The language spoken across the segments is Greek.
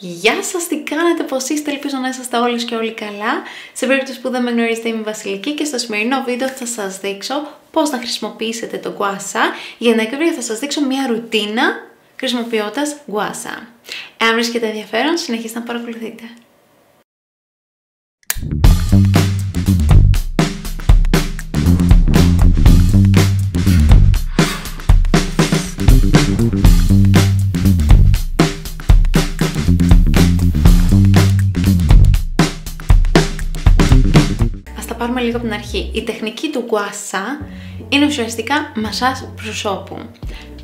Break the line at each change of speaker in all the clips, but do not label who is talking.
Γεια σας, τι κάνετε, πώς είστε, ελπίζω να είσαστε όλες και όλοι καλά. Σε περίπτωση που δεν με γνωρίζετε είμαι η Βασιλική και στο σημερινό βίντεο θα σας δείξω πώς να χρησιμοποιήσετε το Guasa. Για να ακρίβεια θα σας δείξω μια ρουτίνα χρησιμοποιώντας Guasa. Εάν βρίσκεται ενδιαφέρον, συνεχίστε να παρακολουθείτε. Πάρουμε λίγο από την αρχή. Η τεχνική του γουασά είναι ουσιαστικά μασάζ προσώπου.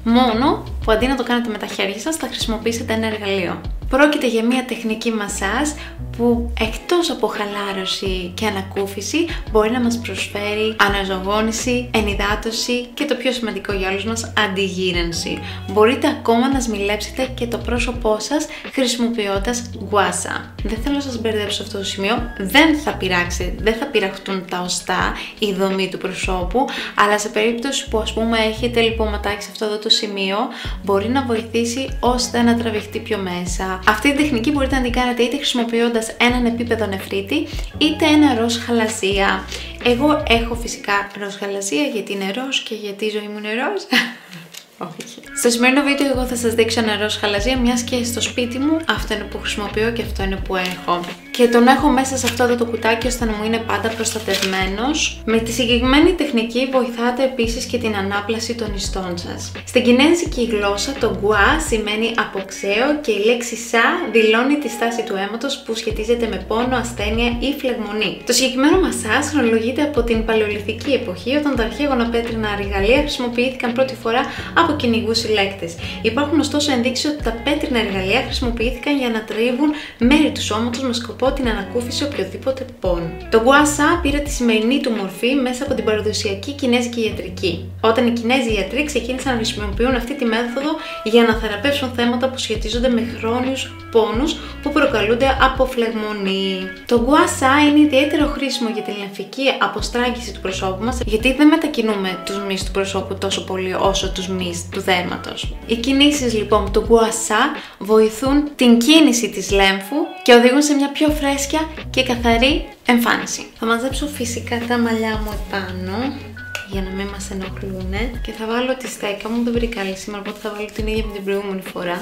Μόνο που αντί να το κάνετε με τα χέρια σας θα χρησιμοποιήσετε ένα εργαλείο. Πρόκειται για μια τεχνική μασάζ που εκτός από χαλάρωση και ανακούφιση μπορεί να μας προσφέρει αναζωογόνηση, ενυδάτωση και το πιο σημαντικό για όλους μας, αντιγύρανση. Μπορείτε ακόμα να σμιλέψετε και το πρόσωπό σας χρησιμοποιώντας γουάσα. Δεν θέλω να σας μπερδέψω αυτό το σημείο, δεν θα πειράξει, δεν θα πειραχτούν τα οστά, η δομή του προσώπου, αλλά σε περίπτωση που ας πούμε έχετε λιποματάκι σε αυτό εδώ το σημείο, μπορεί να βοηθήσει ώστε να τραβηχτεί πιο μέσα. Αυτή την τεχνική μπορείτε να την κάνετε είτε χρησιμοποιώντας έναν επίπεδο νεφρίτη είτε ένα ροζ χαλασία. Εγώ έχω φυσικά ροζ χαλασία γιατί είναι ροζ και γιατί η ζωή μου είναι ροζ. Όχι. Στο σημερινό βίντεο εγώ θα σας δείξω ένα ροζ χαλαζία μιας και στο σπίτι μου αυτό είναι που χρησιμοποιώ και αυτό είναι που έχω. Και τον έχω μέσα σε αυτό εδώ το κουτάκι ώστε να μου είναι πάντα προστατευμένος. Με τη συγκεκριμένη τεχνική βοηθάτε επίσης και την ανάπλαση των ιστών σας. Στην κινέζικη γλώσσα το γκουά σημαίνει αποξέω και η λέξη σα δηλώνει τη στάση του αίματος που σχετίζεται με πόνο, ασθένεια ή φλεγμονή. Το συγκεκριμένο μασάζ χρονολογείται από την παλαιολιθική εποχή όταν τα αρχαίγωνα πέτρινα εργαλεία χρησιμοποιήθηκαν πρώτη φορά από κυνηγού συλλέκτε. Υπάρχουν ωστόσο ενδείξεις ότι τα πέτρινα εργαλεία χρησιμοποιήθηκαν για να τρίβουν μέρη του σώματος με σκοπό την ανακούφιση οποιοδήποτε πόνου. Το Guasa πήρε τη σημερινή του μορφή μέσα από την παραδοσιακή κινέζικη ιατρική. Όταν οι Κινέζοι ιατροί ξεκίνησαν να χρησιμοποιούν αυτή τη μέθοδο για να θεραπεύσουν θέματα που σχετίζονται με χρόνιους πόνους που προκαλούνται από φλεγμονή. Το Guasa είναι ιδιαίτερο χρήσιμο για την λεμφική αποστράγγιση του προσώπου μας γιατί δεν μετακινούμε τους μυς του προσώπου τόσο πολύ όσο τους μυς του δέρματος. Οι κινήσεις λοιπόν του γουασά βοηθούν την κίνηση της λέμφου και οδηγούν σε μια πιο φρέσκια και καθαρή εμφάνιση. Θα μαζέψω φυσικά τα μαλλιά μου επάνω για να μην μας ενοχλούν και θα βάλω τη στέκα μου, δεν βρήκα άλλη σήμερα, οπότε θα βάλω την ίδια με την προηγούμενη φορά.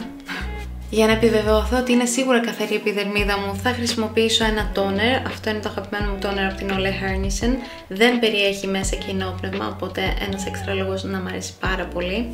Για να επιβεβαιωθώ ότι είναι σίγουρα καθαρή η επιδερμίδα μου, θα χρησιμοποιήσω ένα τόνερ. Αυτό είναι το αγαπημένο μου τόνερ από την Ole Hernison. Δεν περιέχει μέσα κοινόπνευμα, οπότε ένας έξτρα λόγος να μου αρέσει πάρα πολύ.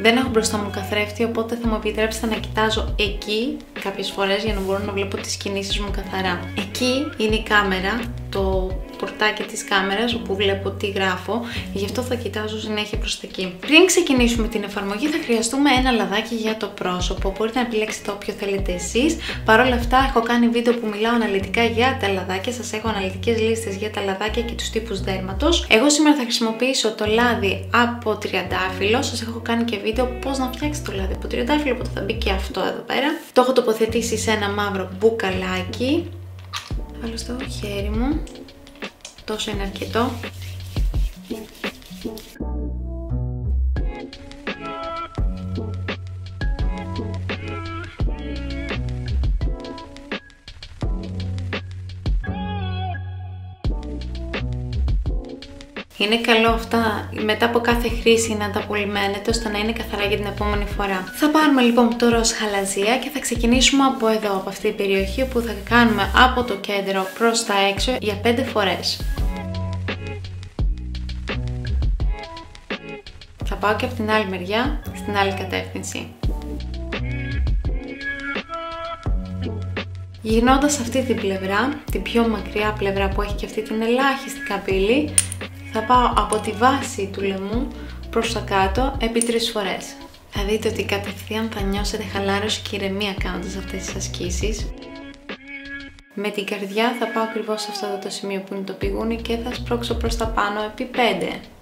Δεν έχω μπροστά μου καθρέφτη, οπότε θα μου επιτρέψετε να κοιτάζω εκεί κάποιες φορές για να μπορώ να βλέπω τις κινήσεις μου καθαρά. Εκεί είναι η κάμερα, το πορτάκι της κάμερας όπου βλέπω τι γράφω, γι' αυτό θα κοιτάζω συνέχεια προς τα εκεί. Πριν ξεκινήσουμε την εφαρμογή θα χρειαστούμε ένα λαδάκι για το πρόσωπο, μπορείτε να επιλέξετε όποιο θέλετε εσείς. Παρ' όλα αυτά έχω κάνει βίντεο που μιλάω αναλυτικά για τα λαδάκια, σας έχω αναλυτικές λίστες για τα λαδάκια και τους τύπους δέρματος. Εγώ σήμερα θα χρησιμοποιήσω το λάδι από τριαντάφυλλο, σας έχω κάνει και βίντεο πώς να φτιάξετε το λάδι από τριαντάφυλλο, οπότε θα μπει και αυτό εδώ πέρα. Το έχω τοποθετήσει σε ένα μαύρο μπουκαλάκι. Βάλω στο χέρι μου τόσο είναι αρκετό. Είναι καλό αυτά μετά από κάθε χρήση να τα απολυμμένετε ώστε να είναι καθαρά για την επόμενη φορά. Θα πάρουμε λοιπόν το ροζ χαλαζία και θα ξεκινήσουμε από εδώ, από αυτή την περιοχή που θα κάνουμε από το κέντρο προς τα έξω για 5 φορές. Θα πάω και από την άλλη μεριά, στην άλλη κατεύθυνση. Γυρνώντας αυτή την πλευρά, την πιο μακριά πλευρά που έχει και αυτή την ελάχιστη καπήλη, θα πάω από τη βάση του λαιμού προς τα κάτω επί τρεις φορές. Θα δείτε ότι κατευθείαν θα νιώσετε χαλάρωση και ηρεμία κάνοντας αυτές τις ασκήσεις. Με την καρδιά θα πάω ακριβώς σε αυτό το σημείο που είναι το πηγούνι και θα σπρώξω προς τα πάνω επί 5.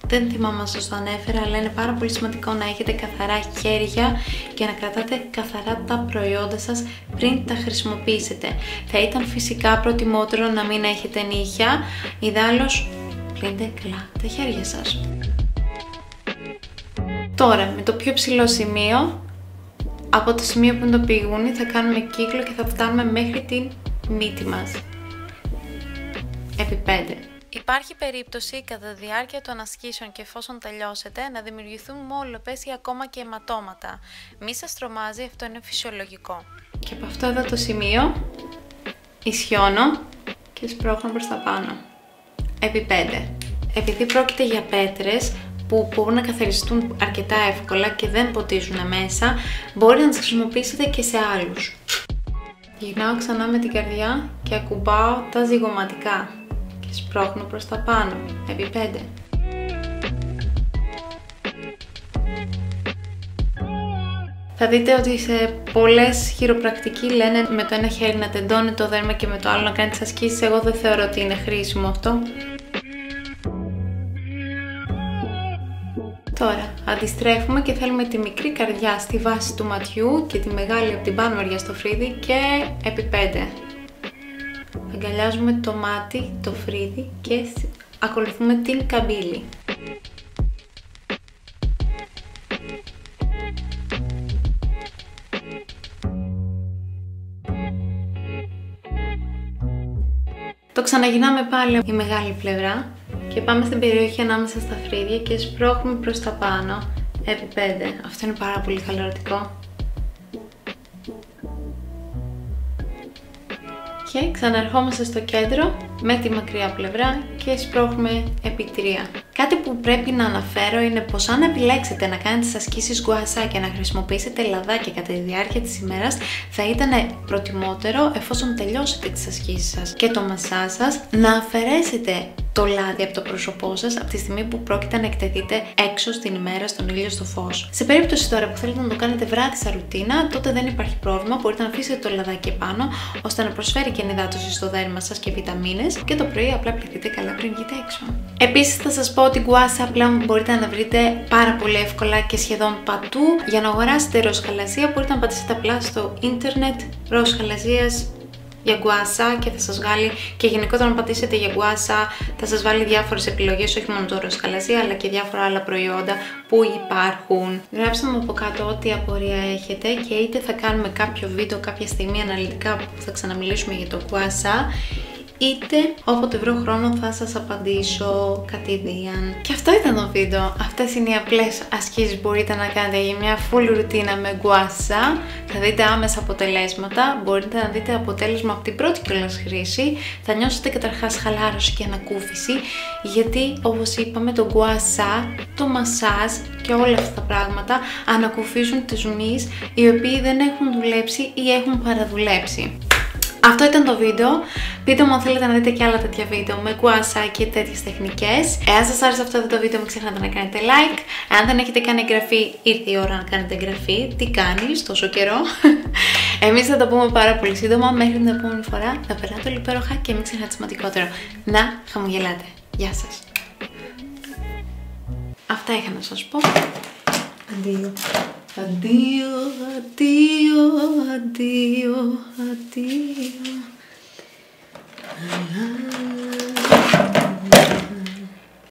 Δεν θυμάμαι αν σας το ανέφερα, αλλά είναι πάρα πολύ σημαντικό να έχετε καθαρά χέρια και να κρατάτε καθαρά τα προϊόντα σας πριν τα χρησιμοποιήσετε. Θα ήταν φυσικά προτιμότερο να μην έχετε νύχια, ιδάλλως πλύνετε καλά τα χέρια σας. Τώρα, με το πιο ψηλό σημείο, από το σημείο που είναι το πηγούνι, θα κάνουμε κύκλο και θα φτάνουμε μέχρι την μύτη μας. Επί 5. Υπάρχει περίπτωση κατά τη διάρκεια των ασκήσεων και εφόσον τελειώσετε να δημιουργηθούν μόλοπες ή ακόμα και αιματώματα. Μη σας τρομάζει, αυτό είναι φυσιολογικό. Και από αυτό εδώ το σημείο ισιώνω και σπρώχνω προς τα πάνω. Επί 5. Επειδή πρόκειται για πέτρες που μπορούν να καθαριστούν αρκετά εύκολα και δεν ποτίζουν μέσα, μπορεί να τις χρησιμοποιήσετε και σε άλλους. Γυρνάω ξανά με την καρδιά και ακουμπάω τα ζυγωματικά και σπρώχνω προς τα πάνω, επί 5. Θα δείτε ότι σε πολλές χειροπρακτικοί λένε με το ένα χέρι να τεντώνει το δέρμα και με το άλλο να κάνει τις ασκήσεις. Εγώ δεν θεωρώ ότι είναι χρήσιμο αυτό. Τώρα, αντιστρέφουμε και θέλουμε τη μικρή καρδιά στη βάση του ματιού και τη μεγάλη από την πάνω μεριά στο φρύδι και επί 5. Αγκαλιάζουμε το μάτι, το φρύδι και ακολουθούμε την καμπύλη. Το ξαναγυρνάμε πάλι η μεγάλη πλευρά και πάμε στην περιοχή ανάμεσα στα φρύδια και σπρώχνουμε προς τα πάνω επί 5. Αυτό είναι πάρα πολύ χαλαρωτικό. Και ξαναρχόμαστε στο κέντρο με τη μακριά πλευρά και σπρώχνουμε επί 3. Κάτι που πρέπει να αναφέρω είναι πως αν επιλέξετε να κάνετε τις ασκήσεις γκουασά και να χρησιμοποιήσετε λαδάκια κατά τη διάρκεια της ημέρας θα ήταν προτιμότερο εφόσον τελειώσετε τις ασκήσεις σας και το μασά σας να αφαιρέσετε το λάδι από το πρόσωπό σας από τη στιγμή που πρόκειται να εκτεθείτε έξω στην ημέρα, στον ήλιο, στο φως. Σε περίπτωση τώρα που θέλετε να το κάνετε βράδυ σαν ρουτίνα, τότε δεν υπάρχει πρόβλημα. Μπορείτε να αφήσετε το λαδάκι επάνω, ώστε να προσφέρει και ενυδάτωση στο δέρμα σας και βιταμίνες και το πρωί απλά πληθείτε καλά πριν βγείτε έξω. Επίσης θα σας πω ότι γκουάσα πλέον μπορείτε να βρείτε πάρα πολύ εύκολα και σχεδόν πατού. Για να αγοράσετε ροζ μπορείτε να πατήσετε απλά στο ίντερνετ ροζ για γκουάσα και θα σας βγάλει και γενικότερα να πατήσετε για γκουάσα θα σας βάλει διάφορες επιλογές όχι μόνο το ροσκαλαζί αλλά και διάφορα άλλα προϊόντα που υπάρχουν. Γράψτε μου από κάτω ό,τι απορία έχετε και είτε θα κάνουμε κάποιο βίντεο κάποια στιγμή αναλυτικά που θα ξαναμιλήσουμε για το γκουάσα είτε όποτε βρω χρόνο θα σας απαντήσω κατηδίαν. Και αυτό ήταν το βίντεο. Αυτές είναι οι απλές ασκήσεις που μπορείτε να κάνετε για μια full ρουτίνα με γκουάσα. Θα δείτε άμεσα αποτελέσματα. Μπορείτε να δείτε αποτέλεσμα από την πρώτη κιόλας χρήση. Θα νιώσετε καταρχάς χαλάρωση και ανακούφιση γιατί όπως είπαμε το γκουάσα, το μασάζ και όλα αυτά τα πράγματα ανακουφίζουν τις μυς οι οποίοι δεν έχουν δουλέψει ή έχουν παραδουλέψει. Αυτό ήταν το βίντεο. Πείτε μου αν θέλετε να δείτε και άλλα τέτοια βίντεο με κουάσα και τέτοιες τεχνικές. Εάν σας άρεσε αυτό το βίντεο, μην ξεχνάτε να κάνετε like. Εάν δεν έχετε κάνει εγγραφή, ήρθε η ώρα να κάνετε εγγραφή. Τι κάνεις τόσο καιρό. Εμείς θα τα πούμε πάρα πολύ σύντομα. Μέχρι την επόμενη φορά θα περνάτε όλοι υπέροχα και μην ξεχνάτε σημαντικότερο. Να χαμογελάτε. Γεια σας. Αυτά είχα να σας πω. Αντίο. Αντίο, αντίο, αντίο, αντίο. La, la,